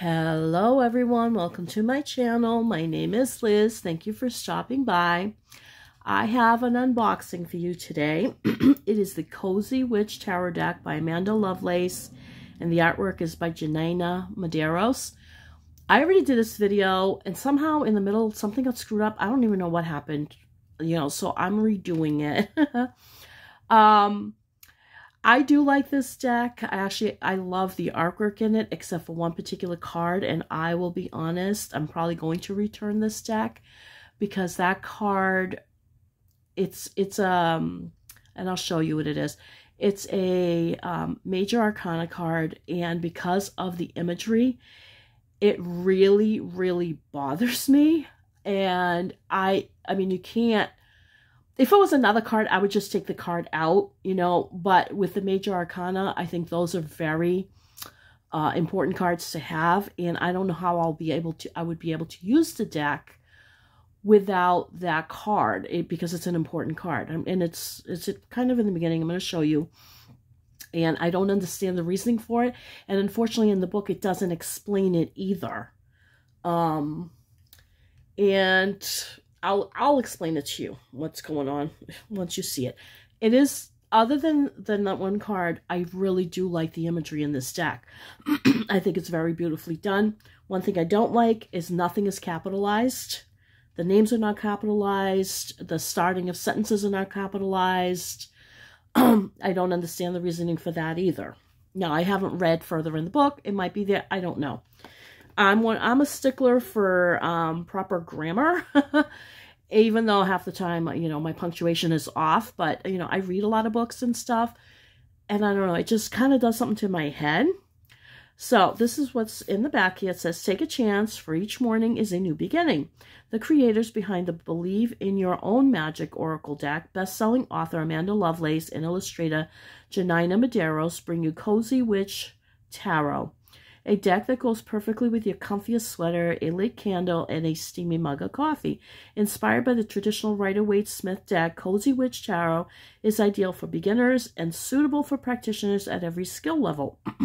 Hello everyone, welcome to my channel. My name is Liz. Thank you for stopping by. I have an unboxing for you today. it is the Cozy Witch Tarot deck by Amanda Lovelace and the artwork is by Janaina Medeiros. I already did this video and somehow in the middle something got screwed up. I don't even know what happened, you know, so I'm redoing it. um I do like this deck. I actually, I love the artwork in it, except for one particular card. And I will be honest, I'm probably going to return this deck because that card, it's, it's, um, and I'll show you what it is. It's a um, major arcana card. And because of the imagery, it really, really bothers me. And I, I mean, you can't, if it was another card, I would just take the card out, you know, but with the Major Arcana, I think those are very uh, important cards to have, and I don't know how I'll be able to, I would be able to use the deck without that card, it, because it's an important card, and it's, it's kind of in the beginning, I'm going to show you, and I don't understand the reasoning for it, and unfortunately in the book, it doesn't explain it either, um, and I'll I'll explain it to you what's going on once you see it. It is other than than that one card, I really do like the imagery in this deck. I think it's very beautifully done. One thing I don't like is nothing is capitalized. The names are not capitalized. The starting of sentences are not capitalized. I don't understand the reasoning for that either. Now, I haven't read further in the book. It might be there. I don't know. I'm one. I'm a stickler for um, proper grammar, even though half the time, you know, my punctuation is off. But you know, I read a lot of books and stuff, and I don't know. It just kind of does something to my head. So this is what's in the back here. It says, "Take a chance. For each morning is a new beginning." The creators behind the Believe in Your Own Magic Oracle deck, best-selling author Amanda Lovelace and illustrator Janaina Medeiros bring you Cozy Witch Tarot a deck that goes perfectly with your comfiest sweater, a lit candle, and a steamy mug of coffee. Inspired by the traditional Rider-Waite-Smith deck, Cozy Witch Tarot is ideal for beginners and suitable for practitioners at every skill level.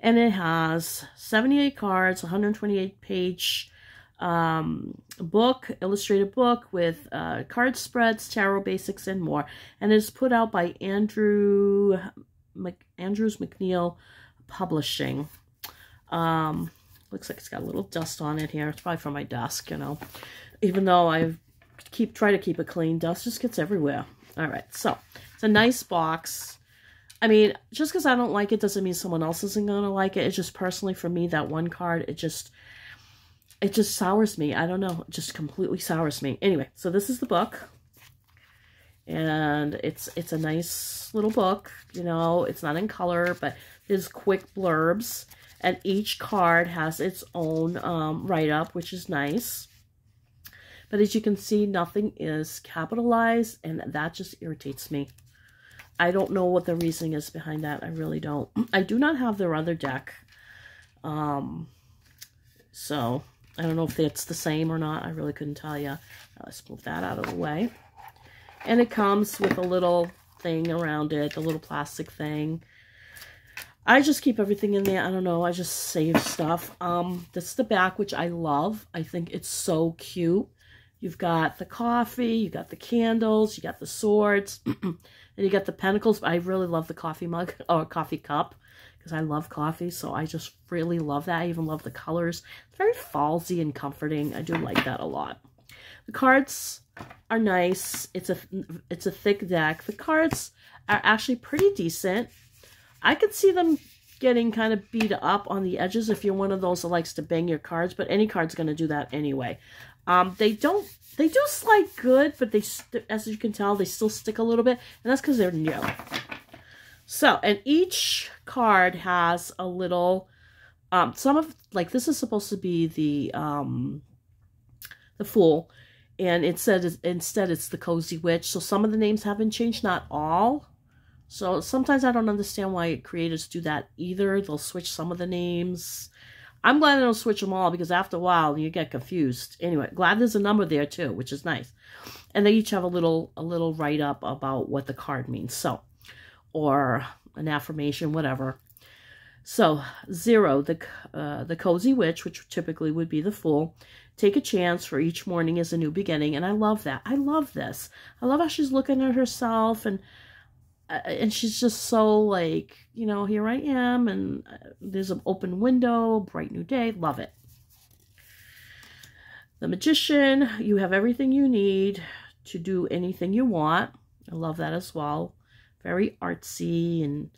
and it has 78 cards, 128 page um, book, illustrated book with uh, card spreads, tarot basics, and more. And it is put out by Andrew Mc, Andrews McMeel Publishing. Um, looks like it's got a little dust on it here. It's probably from my desk, you know. Even though I keep try to keep it clean, dust just gets everywhere. All right, so it's a nice box. I mean, just because I don't like it doesn't mean someone else isn't going to like it. It's just personally for me, that one card, it just, it just sours me. I don't know. It just completely sours me. Anyway, so this is the book. And it's it's a nice little book. You know, it's not in color, but is quick blurbs. And each card has its own um, write-up, which is nice. But as you can see, nothing is capitalized, and that just irritates me. I don't know what the reasoning is behind that. I really don't. I do not have their other deck. Um, so, I don't know if it's the same or not. I really couldn't tell you. Let's move that out of the way. And it comes with a little thing around it, the little plastic thing. I just keep everything in there. I don't know. I just save stuff. Um, this is the back, which I love. I think it's so cute. You've got the coffee, you got the candles, you got the swords, and you got the pentacles. I really love the coffee mug or coffee cup because I love coffee, so I just really love that. I even love the colors. It's very fallsy and comforting. I do like that a lot. The cards are nice. It's a it's a thick deck. The cards are actually pretty decent. I could see them getting kind of beat up on the edges if you're one of those that likes to bang your cards, but any card's going to do that anyway. Um, they don't, they do slide good, but they, as you can tell, they still stick a little bit, and that's because they're new. So, and each card has a little, um, some of, like, this is supposed to be the, um, the Fool, and it said, instead it's the Cozy Witch, so some of the names haven't changed, not all, so sometimes I don't understand why creators do that either. They'll switch some of the names. I'm glad they don't switch them all because after a while you get confused. Anyway, glad there's a number there too, which is nice. And they each have a little a little write up about what the card means. So, or an affirmation, whatever. So, zero, the, uh, the cozy witch, which typically would be the fool. Take a chance for each morning is a new beginning. And I love that. I love this. I love how she's looking at herself and and she's just so like, you know, here I am and uh, there's an open window, bright new day. Love it. The magician, you have everything you need to do anything you want. I love that as well. Very artsy and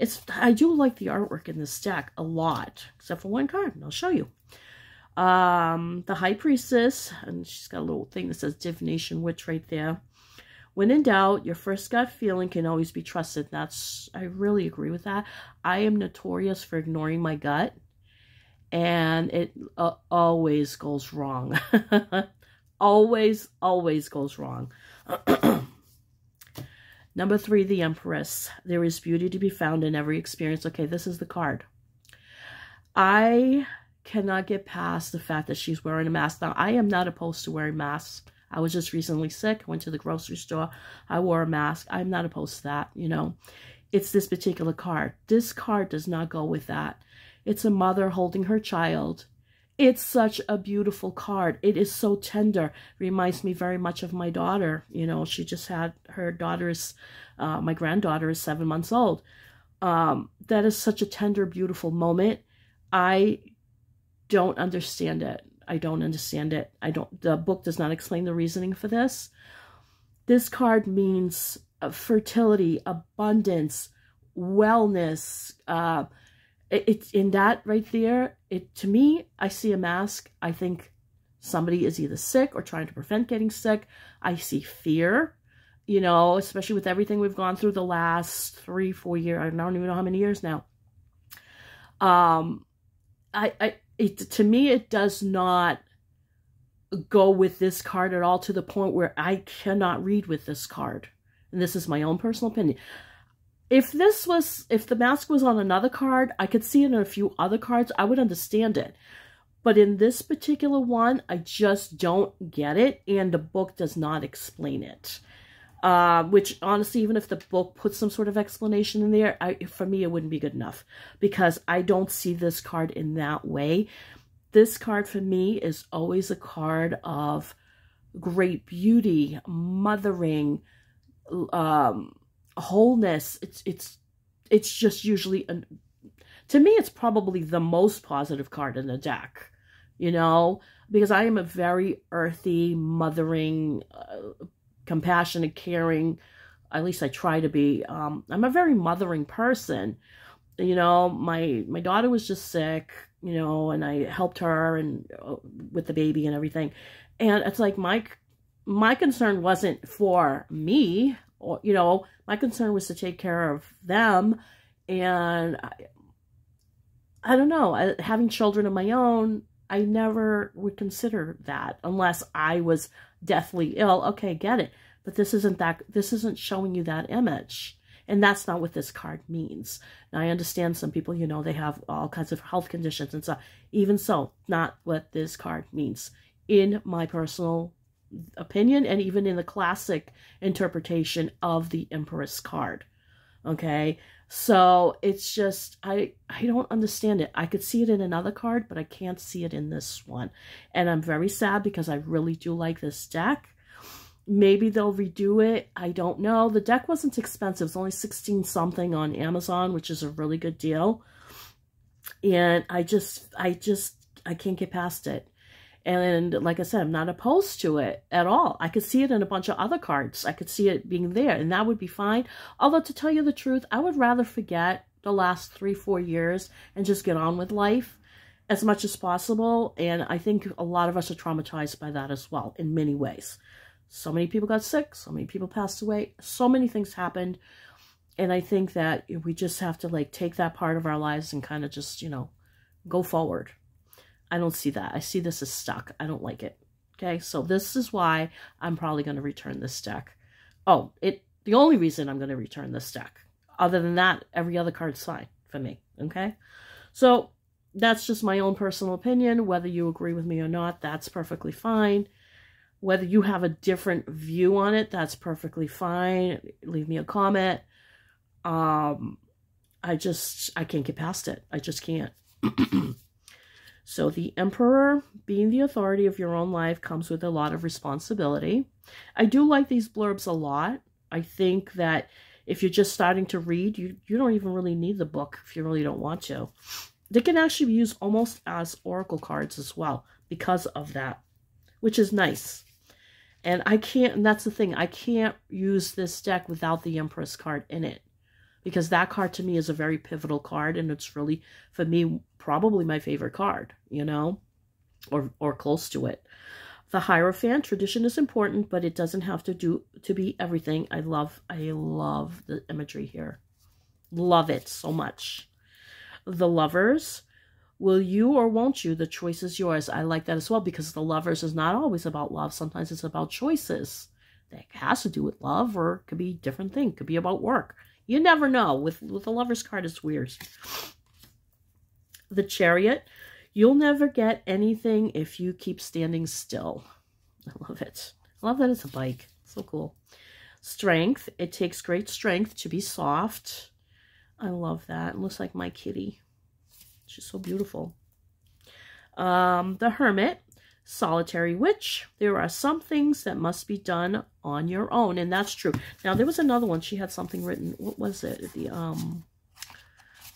it's I do like the artwork in this deck a lot, except for one card, and I'll show you. Um, the High Priestess, and she's got a little thing that says Divination Witch right there. When in doubt, your first gut feeling can always be trusted. That's I really agree with that. I am notorious for ignoring my gut, and it uh, always goes wrong. always, always goes wrong. Number three, the Empress. There is beauty to be found in every experience. Okay, this is the card. I cannot get past the fact that she's wearing a mask. Now, I am not opposed to wearing masks. I was just recently sick. Went to the grocery store. I wore a mask. I'm not opposed to that, you know. It's this particular card. This card does not go with that. It's a mother holding her child. It's such a beautiful card. It is so tender. Reminds me very much of my daughter. You know, she just had her daughter's, uh, my granddaughter is seven months old. Um, that is such a tender, beautiful moment. I don't understand it. I don't understand it. I don't, the book does not explain the reasoning for this. This card means uh, fertility, abundance, wellness. Uh, it, in that right there. It to me, I see a mask. I think somebody is either sick or trying to prevent getting sick. I see fear, you know, especially with everything we've gone through the last three, four years. I don't even know how many years now. Um, I, I, it, to me, it does not go with this card at all to the point where I cannot read with this card. And this is my own personal opinion. If this was, if the mask was on another card, I could see it in a few other cards, I would understand it. But in this particular one, I just don't get it, and the book does not explain it. Uh, which honestly, even if the book puts some sort of explanation in there, I, for me, it wouldn't be good enough because I don't see this card in that way. This card for me is always a card of great beauty, mothering, um, wholeness. It's it's it's just usually an, to me, it's probably the most positive card in the deck. You know, because I am a very earthy, mothering. Uh, compassionate, caring. At least I try to be. Um, I'm a very mothering person. You know, my my daughter was just sick. You know, and I helped her and uh, with the baby and everything. And it's like my my concern wasn't for me, or you know, my concern was to take care of them. And I, I don't know, I, having children of my own, I never would consider that unless I was deathly ill. Okay, get it. But this isn't that, this isn't showing you that image. And that's not what this card means. Now, I understand some people, you know, they have all kinds of health conditions and so Even so, not what this card means. In my personal opinion, and even in the classic interpretation of the Empress card. Okay, so it's just I I don't understand it. I could see it in another card, but I can't see it in this one. And I'm very sad because I really do like this deck. Maybe they'll redo it. I don't know. The deck wasn't expensive. It's only 16 something on Amazon, which is a really good deal. And I just I just I can't get past it. And like I said, I'm not opposed to it at all. I could see it in a bunch of other cards. I could see it being there, and that would be fine. Although, to tell you the truth, I would rather forget the last three, four years and just get on with life as much as possible. And I think a lot of us are traumatized by that as well in many ways. So many people got sick. So many people passed away. So many things happened. And I think that we just have to like take that part of our lives and kind of just, you know, go forward. I don't see that. I see this as stuck. I don't like it. Okay, so this is why I'm probably going to return this deck. Oh, it the only reason I'm going to return this deck. Other than that, every other card's fine for me. Okay, so that's just my own personal opinion. Whether you agree with me or not, that's perfectly fine. Whether you have a different view on it, that's perfectly fine. Leave me a comment. Um, I just, I can't get past it. I just can't. so the emperor, being the authority of your own life, comes with a lot of responsibility. I do like these blurbs a lot. I think that if you're just starting to read, you, you don't even really need the book if you really don't want to. They can actually be used almost as oracle cards as well because of that, which is nice. And I can't, and that's the thing, I can't use this deck without the Empress card in it. Because that card to me is a very pivotal card, and it's really, for me, probably my favorite card, you know, or, or close to it. The Hierophant, tradition is important, but it doesn't have to do to be everything. I love, I love the imagery here. Love it so much. The Lovers, Will you or won't you? The choice is yours. I like that as well because the lovers is not always about love. Sometimes it's about choices. That has to do with love or could be different thing. Could be about work. You never know. With, with the lover's card, it's weird. The chariot. You'll never get anything if you keep standing still. I love it. I love that it's a bike. So cool. Strength. It takes great strength to be soft. I love that. It looks like my kitty. She's so beautiful. Um, the Hermit, Solitary Witch. There are some things that must be done on your own, and that's true. Now, there was another one. She had something written. What was it? The um,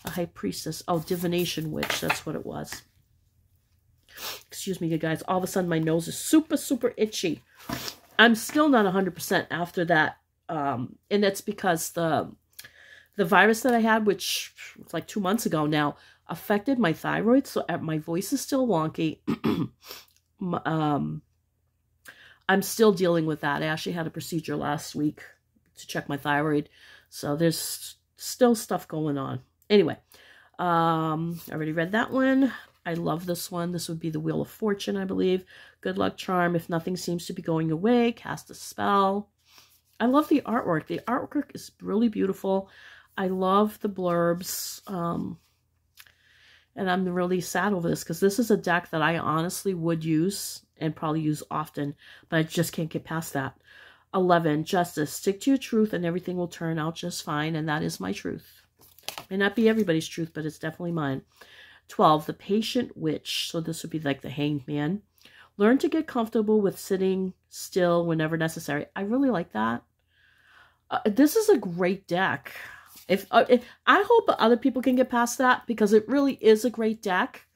a High Priestess. Oh, Divination Witch. That's what it was. Excuse me, you guys. All of a sudden, my nose is super, super itchy. I'm still not 100% after that. Um, and that's because the the virus that I had, which was like two months ago now, affected my thyroid, so uh, my voice is still wonky. um, I'm still dealing with that. I actually had a procedure last week to check my thyroid, so there's still stuff going on. Anyway, um, I already read that one. I love this one. This would be the Wheel of Fortune, I believe. Good luck charm. If nothing seems to be going away, cast a spell. I love the artwork. The artwork is really beautiful. I love the blurbs. Um, and I'm really sad over this because this is a deck that I honestly would use and probably use often, but I just can't get past that. 11, justice. Stick to your truth and everything will turn out just fine, and that is my truth. May not be everybody's truth, but it's definitely mine. 12, the patient witch. So this would be like the hanged man. Learn to get comfortable with sitting still whenever necessary. I really like that. Uh, this is a great deck. If, uh, if, I hope other people can get past that because it really is a great deck.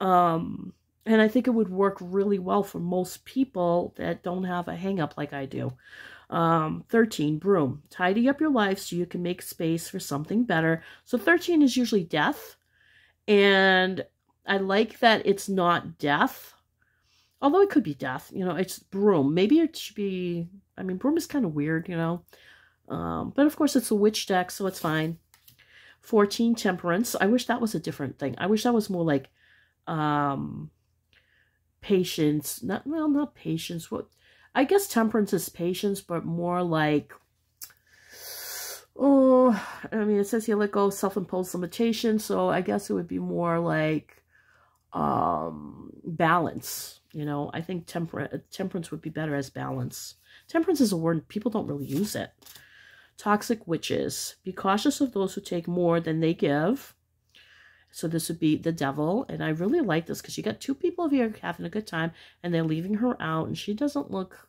Um, and I think it would work really well for most people that don't have a hang up like I do. Um, 13, broom. Tidy up your life so you can make space for something better. So 13 is usually death. And I like that it's not death. Although it could be death. You know, it's broom. Maybe it should be... I mean, broom is kind of weird, you know. Um, but of course, it's a witch deck, so it's fine. 14 Temperance. I wish that was a different thing. I wish that was more like um, patience. Not well, not patience. What I guess temperance is patience, but more like oh, I mean, it says here let go self-imposed limitation, so I guess it would be more like um balance. You know, I think temper temperance would be better as balance. Temperance is a word people don't really use it. Toxic witches. Be cautious of those who take more than they give. So this would be the devil. And I really like this because you got two people here having a good time and they're leaving her out and she doesn't look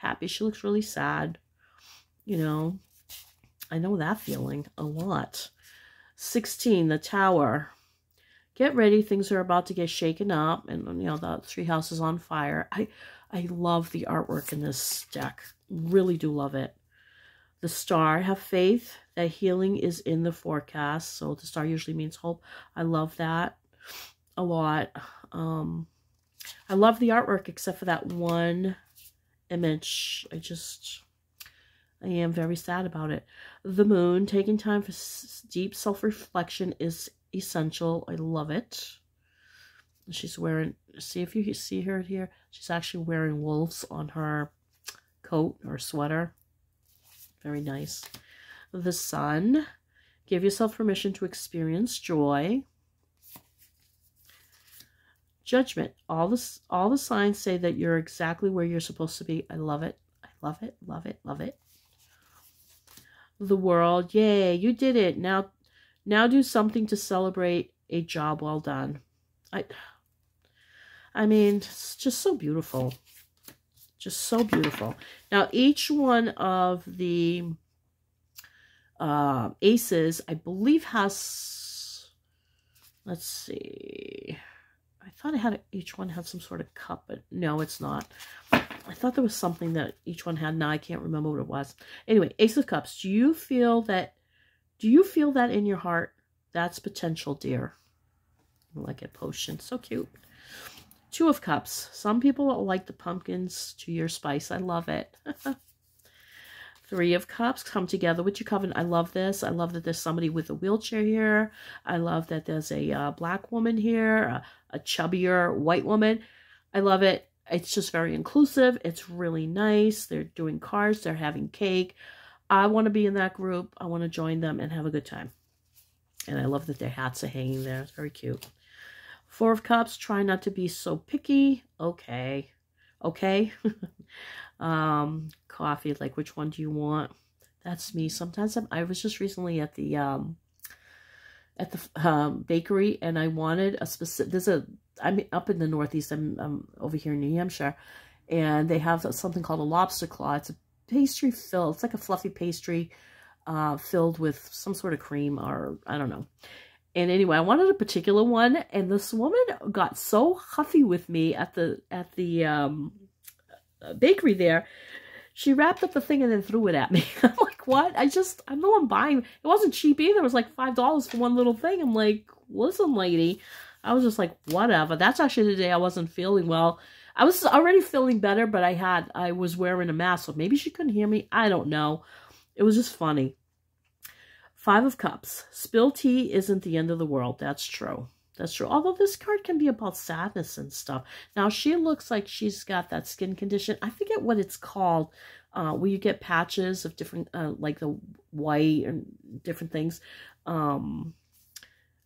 happy. She looks really sad. You know, I know that feeling a lot. 16, the tower. Get ready. Things are about to get shaken up. And, you know, the three houses on fire. I, I love the artwork in this deck. Really do love it. The star, have faith that healing is in the forecast. So the star usually means hope. I love that a lot. Um, I love the artwork except for that one image. I just, I am very sad about it. The moon, taking time for deep self-reflection is essential. I love it. She's wearing, see if you see her here, she's actually wearing wolves on her coat or sweater. Very nice. The sun. Give yourself permission to experience joy. Judgment. All the, all the signs say that you're exactly where you're supposed to be. I love it. I love it. Love it. Love it. The world. Yay, you did it. Now, Now do something to celebrate a job well done. I, I mean, it's just so beautiful. Just so beautiful. Now, each one of the uh, aces, I believe, has, let's see, thought I had each one had some sort of cup, but no, it's not. I thought there was something that each one had. Now I can't remember what it was. Anyway, Ace of Cups. Do you feel that? Do you feel that in your heart? That's potential, dear. Like a potion. So cute. Two of Cups. Some people like the pumpkins to your spice. I love it. Three of Cups, come together with your covenant. I love this. I love that there's somebody with a wheelchair here. I love that there's a uh, black woman here, a, a chubbier white woman. I love it. It's just very inclusive. It's really nice. They're doing cards. They're having cake. I want to be in that group. I want to join them and have a good time. And I love that their hats are hanging there. It's very cute. Four of Cups, try not to be so picky. Okay. Okay. um, coffee, like which one do you want? That's me. Sometimes I'm, I was just recently at the um at the um, bakery and I wanted a specific there's a I'm up in the northeast I'm, I'm over here in New Hampshire and they have something called a lobster claw it's a pastry filled it's like a fluffy pastry uh, filled with some sort of cream or I don't know and anyway I wanted a particular one and this woman got so huffy with me at the at the um, bakery there. She wrapped up the thing and then threw it at me. I'm like, what? I just, I'm the one buying. It wasn't cheap either. It was like $5 for one little thing. I'm like, listen, lady. I was just like, whatever. That's actually the day I wasn't feeling well. I was already feeling better, but I had, I was wearing a mask, so maybe she couldn't hear me. I don't know. It was just funny. Five of Cups. Spill tea isn't the end of the world. That's true. That's true. Although this card can be about sadness and stuff. Now, she looks like she's got that skin condition. I forget what it's called, uh, where you get patches of different, uh, like the white and different things. Um,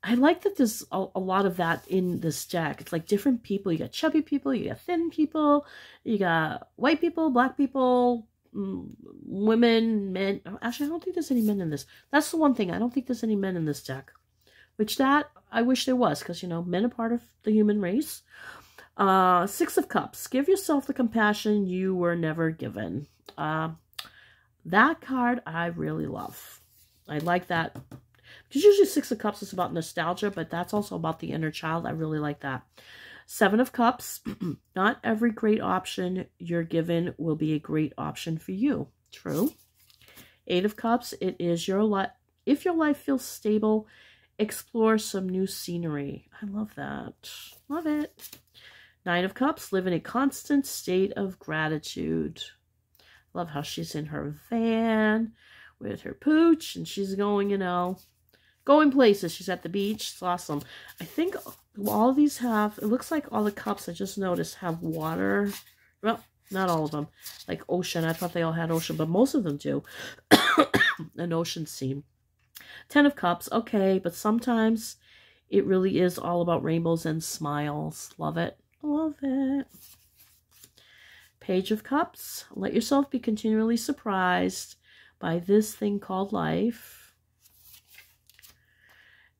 I like that there's a, a, lot of that in this deck. It's like different people. You got chubby people, you got thin people, you got white people, black people, women, men. Actually, I don't think there's any men in this. That's the one thing. I don't think there's any men in this deck. Which that I wish there was, because, you know, men are part of the human race. Uh, Six of Cups. Give yourself the compassion you were never given. Uh, that card I really love. I like that. Because usually Six of Cups is about nostalgia, but that's also about the inner child. I really like that. Seven of Cups. Not every great option you're given will be a great option for you. True. Eight of Cups. It is your life. If your life feels stable explore some new scenery. I love that. Love it. Nine of Cups, live in a constant state of gratitude. Love how she's in her van with her pooch and she's going, you know, going places. She's at the beach. It's awesome. I think all these have, it looks like all the cups I just noticed have water. Well, not all of them. Like ocean. I thought they all had ocean, but most of them do. An ocean scene. Ten of Cups, okay, but sometimes it really is all about rainbows and smiles. Love it. Love it. Page of Cups, let yourself be continually surprised by this thing called life.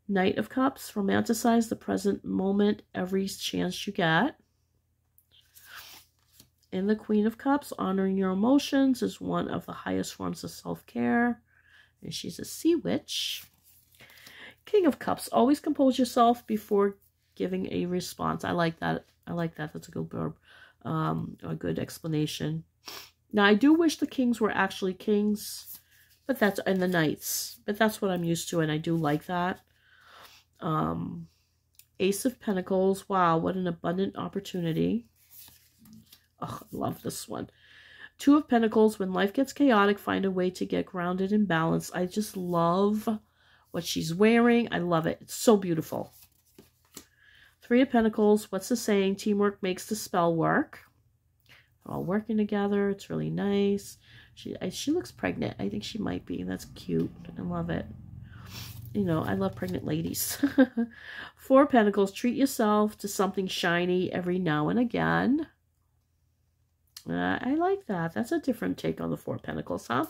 Knight of Cups, romanticize the present moment every chance you get. In the Queen of Cups, honoring your emotions is one of the highest forms of self-care and she's a sea witch. King of Cups, always compose yourself before giving a response. I like that. I like that. That's a good verb. Um, a good explanation. Now, I do wish the kings were actually kings, but that's, and the knights, but that's what I'm used to, and I do like that. Um, Ace of Pentacles, wow, what an abundant opportunity. Oh, I love this one. Two of Pentacles, when life gets chaotic, find a way to get grounded and balanced. I just love what she's wearing. I love it. It's so beautiful. Three of Pentacles, what's the saying? Teamwork makes the spell work. They're all working together. It's really nice. She she looks pregnant. I think she might be. That's cute. I love it. You know, I love pregnant ladies. Four Pentacles, treat yourself to something shiny every now and again. Uh, I like that. That's a different take on the Four Pentacles, huh?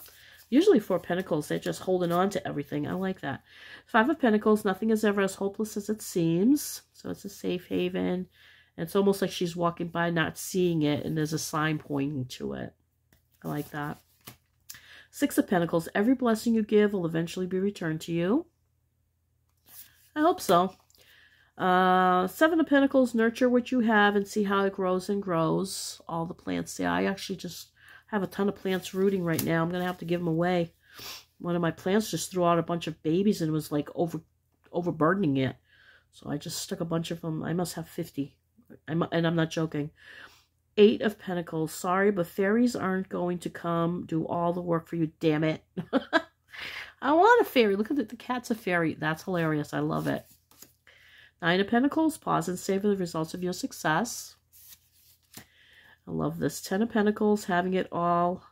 Usually Four Pentacles, they're just holding on to everything. I like that. Five of Pentacles, nothing is ever as hopeless as it seems. So it's a safe haven. And it's almost like she's walking by not seeing it and there's a sign pointing to it. I like that. Six of Pentacles, every blessing you give will eventually be returned to you. I hope so. Uh, Seven of Pentacles, nurture what you have and see how it grows and grows. All the plants. Yeah, I actually just have a ton of plants rooting right now. I'm going to have to give them away. One of my plants just threw out a bunch of babies and was like over overburdening it. So I just stuck a bunch of them. I must have 50. I'm, and I'm not joking. Eight of Pentacles. Sorry, but fairies aren't going to come do all the work for you. Damn it. I want a fairy. Look at the, cat's a fairy. That's hilarious. I love it. Nine of Pentacles. Pause and savor the results of your success. I love this. Ten of Pentacles, having it all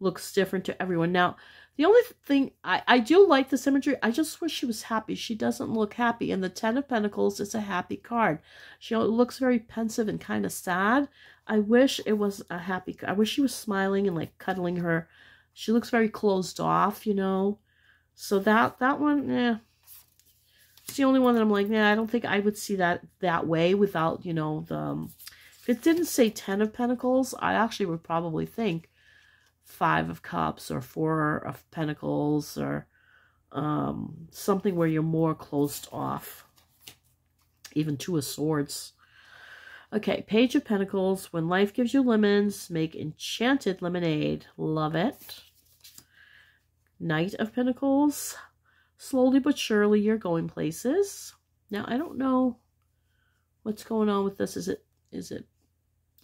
looks different to everyone. Now, the only thing, I, I do like this imagery. I just wish she was happy. She doesn't look happy. And the Ten of Pentacles is a happy card. She looks very pensive and kind of sad. I wish it was a happy, I wish she was smiling and like cuddling her. She looks very closed off, you know. So that, that one, yeah. It's the only one that I'm like, yeah, I don't think I would see that that way without, you know, the... Um, if it didn't say Ten of Pentacles, I actually would probably think Five of Cups or Four of Pentacles or um, something where you're more closed off. Even Two of Swords. Okay, Page of Pentacles. When life gives you lemons, make enchanted lemonade. Love it. Knight of Pentacles. Slowly but surely you're going places. Now, I don't know what's going on with this. Is it is it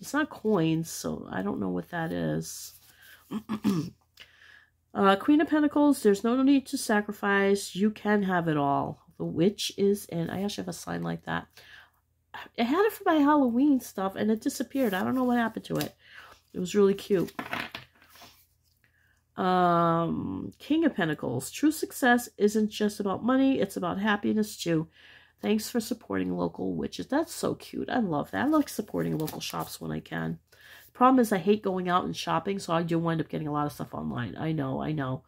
it's not coins, so I don't know what that is. uh, Queen of Pentacles, there's no need to sacrifice. You can have it all. The witch is in. I actually have a sign like that. I had it for my Halloween stuff, and it disappeared. I don't know what happened to it. It was really cute. Um, King of Pentacles. True success isn't just about money. It's about happiness, too. Thanks for supporting local witches. That's so cute. I love that. I like supporting local shops when I can. The problem is I hate going out and shopping, so I do wind up getting a lot of stuff online. I know, I know.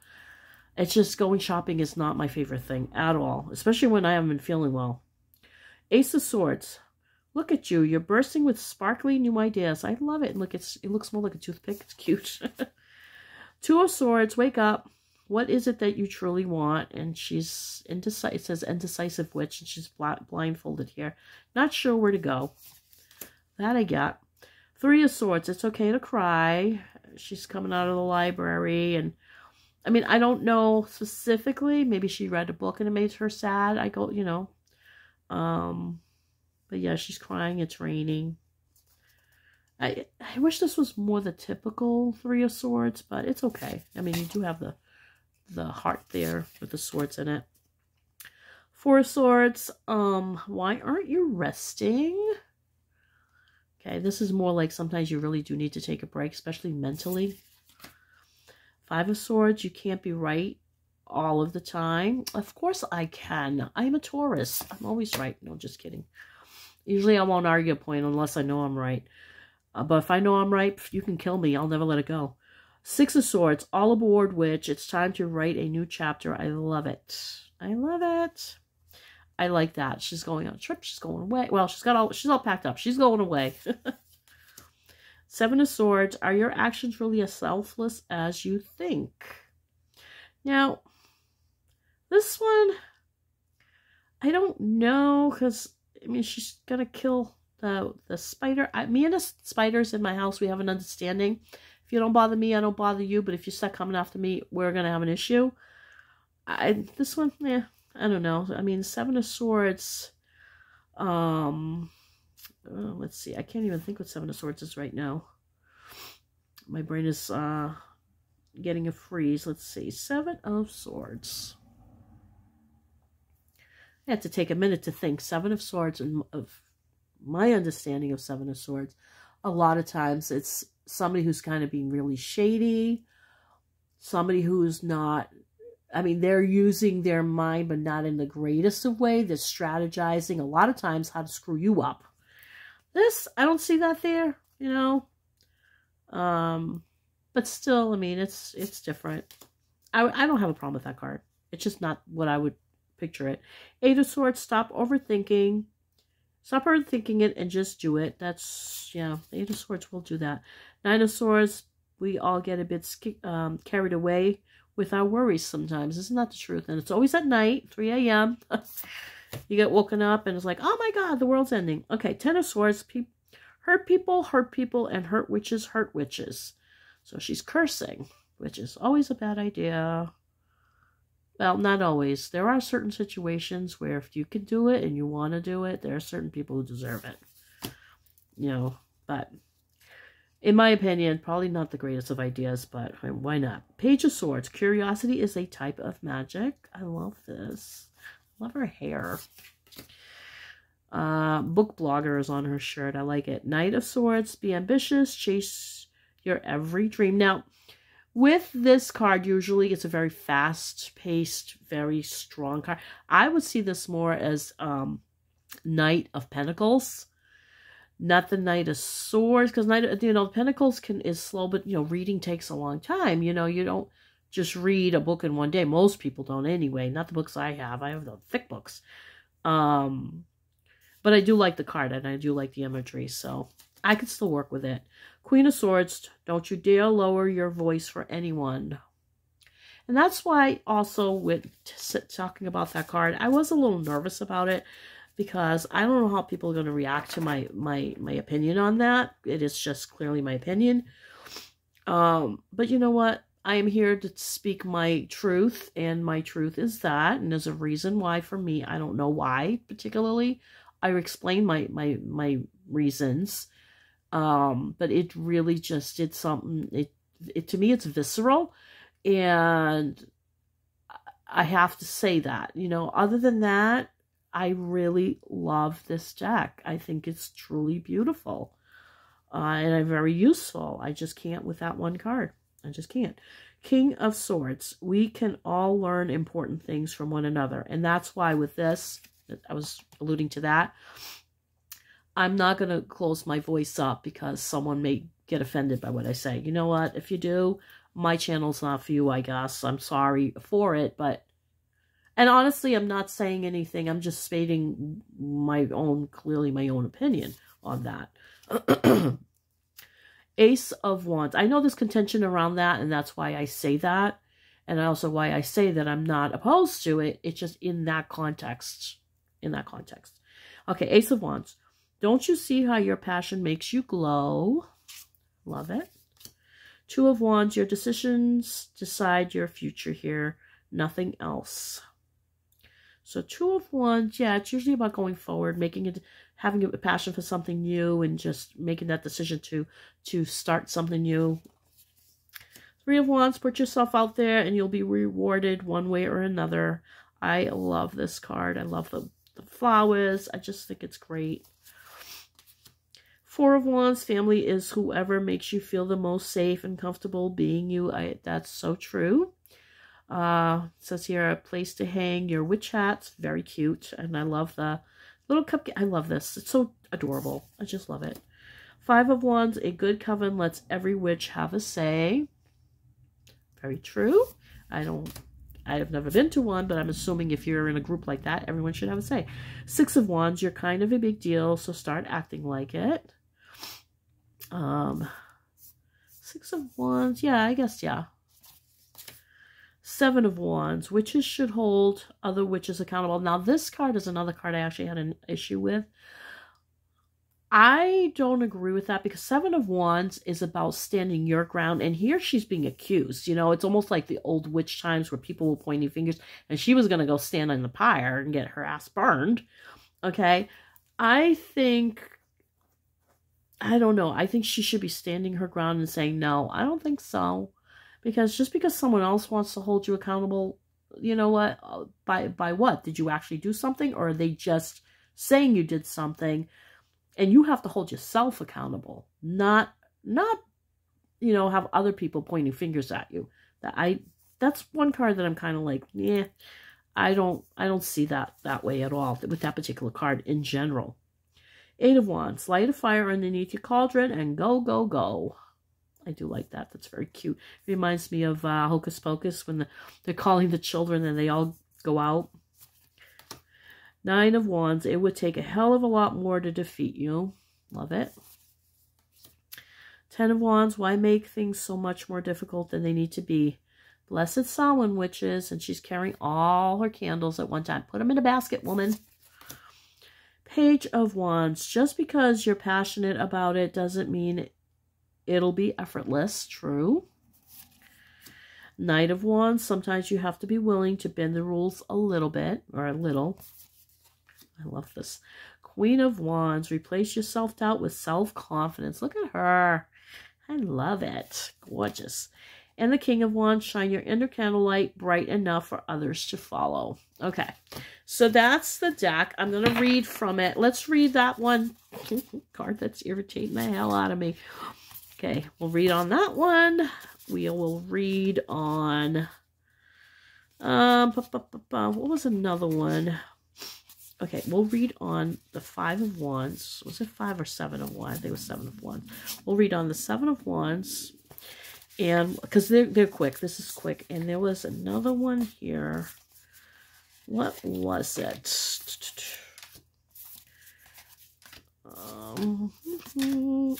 It's just going shopping is not my favorite thing at all, especially when I haven't been feeling well. Ace of Swords. Look at you. You're bursting with sparkly new ideas. I love it. Look, it's, it looks more like a toothpick. It's cute. Two of Swords. Wake up what is it that you truly want? And she's indecisive. Says indecisive witch, and she's blindfolded here. Not sure where to go. That I got. Three of Swords. It's okay to cry. She's coming out of the library, and I mean, I don't know specifically. Maybe she read a book and it made her sad. I go, you know. Um, but yeah, she's crying. It's raining. I I wish this was more the typical Three of Swords, but it's okay. I mean, you do have the the heart there with the swords in it. Four of swords. Um, why aren't you resting? Okay, this is more like sometimes you really do need to take a break, especially mentally. Five of swords. You can't be right all of the time. Of course I can. I'm a Taurus. I'm always right. No, just kidding. Usually I won't argue a point unless I know I'm right. Uh, but if I know I'm right, you can kill me. I'll never let it go. Six of Swords, all aboard witch. It's time to write a new chapter. I love it. I love it. I like that. She's going on a trip. She's going away. Well, she's got all she's all packed up. She's going away. Seven of Swords. Are your actions really as selfless as you think? Now, this one, I don't know because I mean she's gonna kill the the spider. I, me and the spiders in my house, we have an understanding If you don't bother me, I don't bother you. But if you start coming after me, we're going to have an issue. I, this one, yeah, I don't know. I mean, Seven of Swords, um, uh, let's see. I can't even think what Seven of Swords is right now. My brain is uh, getting a freeze. Let's see. Seven of Swords. I had to take a minute to think. Seven of Swords, and of my understanding of Seven of Swords, a lot of times it's somebody who's kind of being really shady, somebody who's not, I mean, they're using their mind, but not in the greatest of way. They're strategizing a lot of times how to screw you up. This, I don't see that there, you know. Um, but still, I mean, it's it's different. I, I don't have a problem with that card. It's just not what I would picture it. Eight of Swords, stop overthinking. Stop overthinking it and just do it. That's, yeah, Eight of Swords will do that. Nine of Swords, we all get a bit um, carried away with our worries sometimes. Isn't that the truth? And it's always at night, 3 a.m. you get woken up and it's like, oh my God, the world's ending. Okay, Ten of Swords, pe hurt people, hurt people, and hurt witches, hurt witches. So she's cursing, which is always a bad idea. Well, not always. There are certain situations where if you can do it and you want to do it, there are certain people who deserve it. You know, but in my opinion, probably not the greatest of ideas, but why not? Page of Swords. Curiosity is a type of magic. I love this. I love her hair. Uh, book blogger is on her shirt. I like it. Knight of Swords. Be ambitious. Chase your every dream. Now, with this card, usually it's a very fast-paced, very strong card. I would see this more as um, Knight of Pentacles not the Knight of Swords, because Knight, you know, Pentacles can is slow, but you know, reading takes a long time. You know, you don't just read a book in one day. Most people don't anyway. Not the books I have. I have the thick books. Um, but I do like the card and I do like the imagery, so I can still work with it. Queen of Swords, don't you dare lower your voice for anyone. And that's why also with talking about that card, I was a little nervous about it because I don't know how people are going to react to my my my opinion on that. It is just clearly my opinion. Um, but you know what? I am here to speak my truth, and my truth is that, and there's a reason why for me. I don't know why particularly. I explain my my my reasons, um, but it really just did something. It it to me it's visceral, and I have to say that. You know, other than that, I really love this deck. I think it's truly beautiful. Uh, and very useful. I just can't with that one card. I just can't. King of Swords. We can all learn important things from one another. And that's why with this, I was alluding to that, I'm not going to close my voice up because someone may get offended by what I say. You know what? If you do, my channel's not for you, I guess. I'm sorry for it, but and honestly, I'm not saying anything. I'm just stating my own, clearly my own opinion on that. Ace of Wands. I know there's contention around that, and that's why I say that. And also why I say that I'm not opposed to it. It's just in that context. In that context. Okay, Ace of Wands. Don't you see how your passion makes you glow? Love it. Two of Wands. Your decisions decide your future here. Nothing else. So two of wands, yeah, it's usually about going forward, making it, having a passion for something new, and just making that decision to to start something new. Three of wands, put yourself out there, and you'll be rewarded one way or another. I love this card. I love the, the flowers. I just think it's great. Four of Wands, family is whoever makes you feel the most safe and comfortable being you. I, that's so true. Uh, says here, a place to hang your witch hats. Very cute. And I love the little cupcake. I love this. It's so adorable. I just love it. Five of Wands, a good coven lets every witch have a say. Very true. I don't, I have never been to one, but I'm assuming if you're in a group like that, everyone should have a say. Six of Wands, you're kind of a big deal, so start acting like it. Um, Six of Wands, yeah, I guess, yeah. Seven of Wands. Witches should hold other witches accountable. Now, this card is another card I actually had an issue with. I don't agree with that because Seven of Wands is about standing your ground, and here she's being accused. You know, it's almost like the old witch times where people were pointing fingers, and she was going to go stand on the pyre and get her ass burned. Okay? I think, I don't know, I think she should be standing her ground and saying, no, I don't think so. Because just because someone else wants to hold you accountable, you know what, uh, by, by what? Did you actually do something? Or are they just saying you did something and you have to hold yourself accountable, not, not, you know, have other people pointing fingers at you. That I, that's one card that I'm kind of like, yeah, I don't, I don't see that that way at all with that particular card in general. Eight of Wands, light a fire underneath your cauldron and go, go, go. I do like that. That's very cute. Reminds me of uh, Hocus Pocus when the, they're calling the children and they all go out. Nine of Wands. It would take a hell of a lot more to defeat you. Love it. Ten of Wands. Why make things so much more difficult than they need to be? Blessed Samhain, witches, and she's carrying all her candles at one time. Put them in a basket, woman. Page of Wands. Just because you're passionate about it doesn't mean it'll be effortless. True. Knight of Wands. Sometimes you have to be willing to bend the rules a little bit, or a little. I love this. Queen of Wands. Replace your self-doubt with self-confidence. Look at her. I love it. Gorgeous and the King of Wands, shine your inner candlelight bright enough for others to follow. Okay, so that's the deck. I'm going to read from it. Let's read that one card that's irritating the hell out of me. Okay, we'll read on that one. We will read on, um, what was another one? Okay, we'll read on the Five of Wands. Was it five or seven of Wands? I think it was seven of Wands. We'll read on the Seven of Wands and because they're, they're quick. This is quick. And there was another one here. What was it? Um,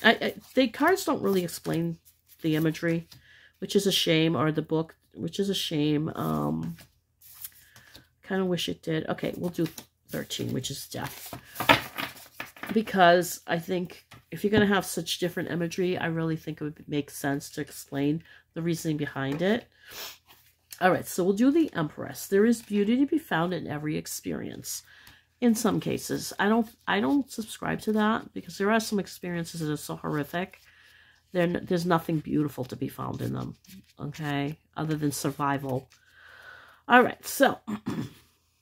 I, I, the cards don't really explain the imagery, which is a shame, or the book, which is a shame. Um, kind of wish it did. Okay, we'll do 13, which is death. Because I think if you're going to have such different imagery, I really think it would make sense to explain the reasoning behind it. All right, so we'll do the Empress. There is beauty to be found in every experience. In some cases, I don't I don't subscribe to that because there are some experiences that are so horrific. There, there's nothing beautiful to be found in them, okay, other than survival. All right, so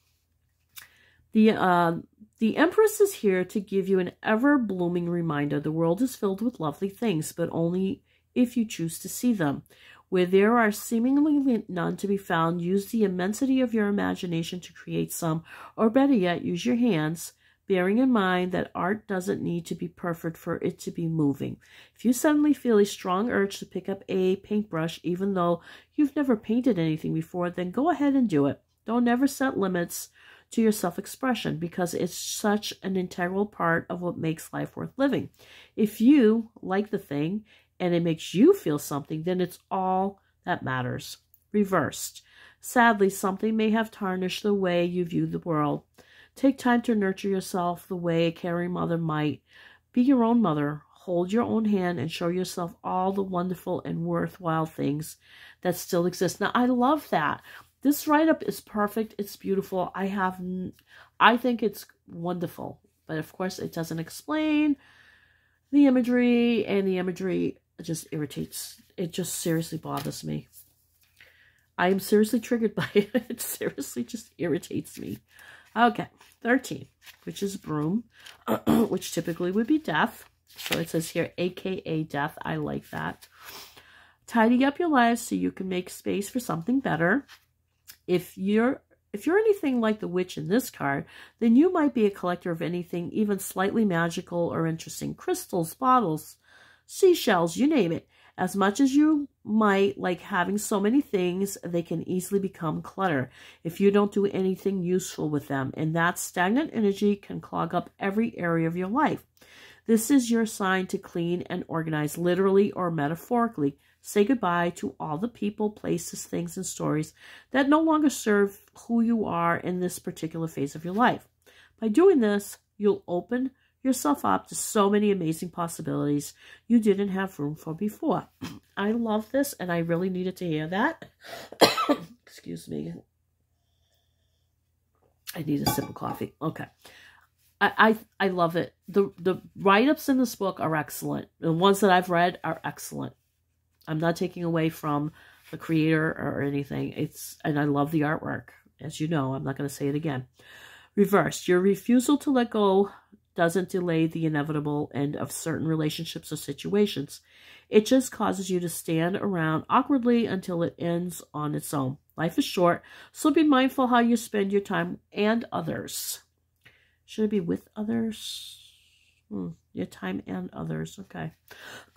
the uh, the Empress is here to give you an ever-blooming reminder. The world is filled with lovely things, but only if you choose to see them. Where there are seemingly none to be found, use the immensity of your imagination to create some, or better yet, use your hands, bearing in mind that art doesn't need to be perfect for it to be moving. If you suddenly feel a strong urge to pick up a paintbrush, even though you've never painted anything before, then go ahead and do it. Don't ever set limits to your self expression because it's such an integral part of what makes life worth living. If you like the thing and it makes you feel something, then it's all that matters. Reversed. Sadly, something may have tarnished the way you view the world. Take time to nurture yourself the way a caring mother might. Be your own mother. Hold your own hand and show yourself all the wonderful and worthwhile things that still exist. Now, I love that. This write-up is perfect. It's beautiful. I have, I think it's wonderful. But of course, it doesn't explain the imagery, and the imagery just irritates. It just seriously bothers me. I am seriously triggered by it. It seriously just irritates me. Okay, 13, which is broom, which typically would be death. So it says here, aka death. I like that. Tidy up your lives so you can make space for something better. If you're if you're anything like the witch in this card, then you might be a collector of anything even slightly magical or interesting. Crystals, bottles, seashells, you name it. As much as you might like having so many things, they can easily become clutter if you don't do anything useful with them. And that stagnant energy can clog up every area of your life. This is your sign to clean and organize, literally or metaphorically. Say goodbye to all the people, places, things, and stories that no longer serve who you are in this particular phase of your life. By doing this, you'll open yourself up to so many amazing possibilities you didn't have room for before. I love this, and I really needed to hear that. Excuse me. I need a sip of coffee. Okay. I, I, love it. The the write-ups in this book are excellent. The ones that I've read are excellent. I'm not taking away from the creator or anything. It's and I love the artwork. As you know, I'm not going to say it again. Reversed, your refusal to let go doesn't delay the inevitable end of certain relationships or situations. It just causes you to stand around awkwardly until it ends on its own. Life is short, so be mindful how you spend your time and others. Should it be with others? Hmm, your time and others. Okay.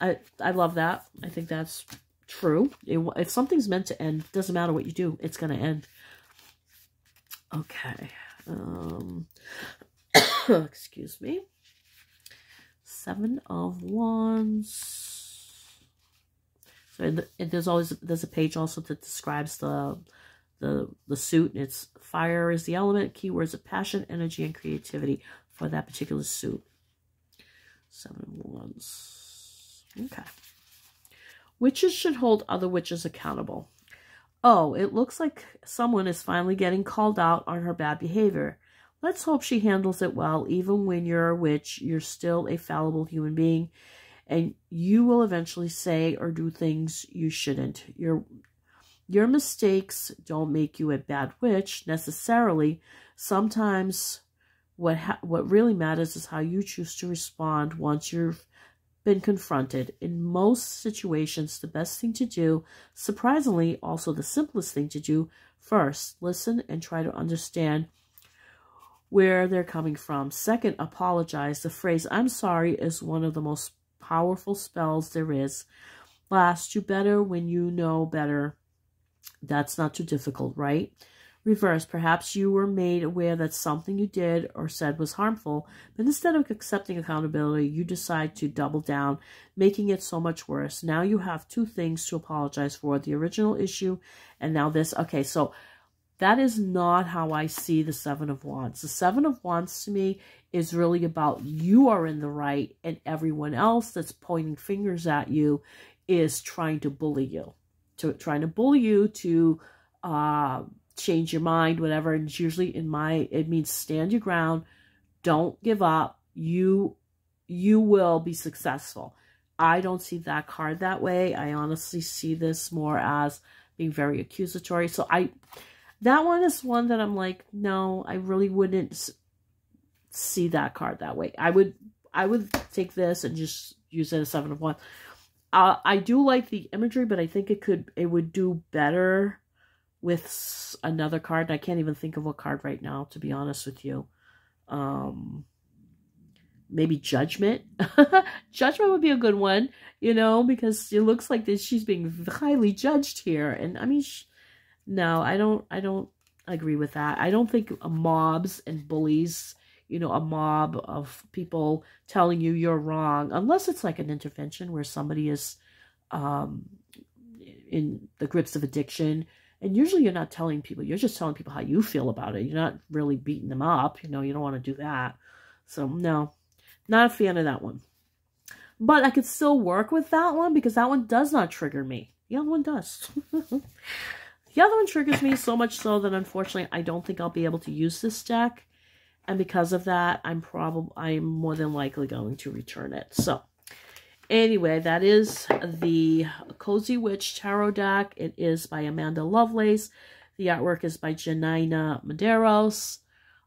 I I love that. I think that's true. It, if something's meant to end, doesn't matter what you do, it's going to end. Okay. Um, excuse me. Seven of Wands. So the, there's always there's a page also that describes the the the suit. It's fire is the element. Keywords of passion, energy, and creativity for that particular suit. Seven of Wands. Okay. Witches should hold other witches accountable. Oh, it looks like someone is finally getting called out on her bad behavior. Let's hope she handles it well. Even when you're a witch, you're still a fallible human being, and you will eventually say or do things you shouldn't. Your your mistakes don't make you a bad witch necessarily. Sometimes what what really matters is how you choose to respond once you've been confronted. In most situations, the best thing to do, surprisingly, also the simplest thing to do, first, listen and try to understand where they're coming from. Second, apologize. The phrase, I'm sorry, is one of the most powerful spells there is. Last, do better when you know better. That's not too difficult, right? Reverse, perhaps you were made aware that something you did or said was harmful, but instead of accepting accountability, you decide to double down, making it so much worse. Now you have two things to apologize for the original issue and now this. Okay, so that is not how I see the Seven of Wands. The Seven of Wands to me is really about you are in the right and everyone else that's pointing fingers at you is trying to bully you, to trying to bully you to uh, change your mind, whatever. And it's usually in my, it means stand your ground. Don't give up. You, you will be successful. I don't see that card that way. I honestly see this more as being very accusatory. So I, that one is one that I'm like, no, I really wouldn't see that card that way. I would, I would take this and just use it as seven of one. Uh, I do like the imagery, but I think it could, it would do better with another card. I can't even think of a card right now, to be honest with you. Um, maybe Judgment. Judgment would be a good one, you know, because it looks like this, she's being highly judged here. And I mean, she, no, I don't, I don't agree with that. I don't think mobs and bullies, you know, a mob of people telling you you're wrong, unless it's like an intervention where somebody is um, in the grips of addiction and usually you're not telling people, you're just telling people how you feel about it. You're not really beating them up. You know, you don't want to do that. So, no, not a fan of that one. But I could still work with that one because that one does not trigger me. The other one does. the other one triggers me so much so that unfortunately I don't think I'll be able to use this deck. And because of that, I'm probably I'm more than likely going to return it. So Anyway, that is the Cozy Witch Tarot deck. It is by Amanda Lovelace. The artwork is by Janaina Medeiros.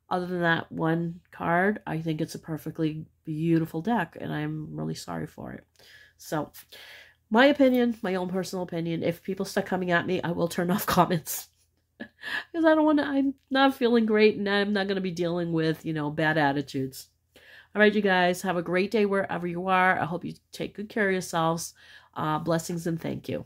Other than that one card, I think it's a perfectly beautiful deck, and I'm really sorry for it. So, my opinion, my own personal opinion, if people start coming at me, I will turn off comments. Because I don't want to, I'm not feeling great, and I'm not going to be dealing with, you know, bad attitudes. All right, you guys, have a great day wherever you are. I hope you take good care of yourselves. Uh, blessings and thank you.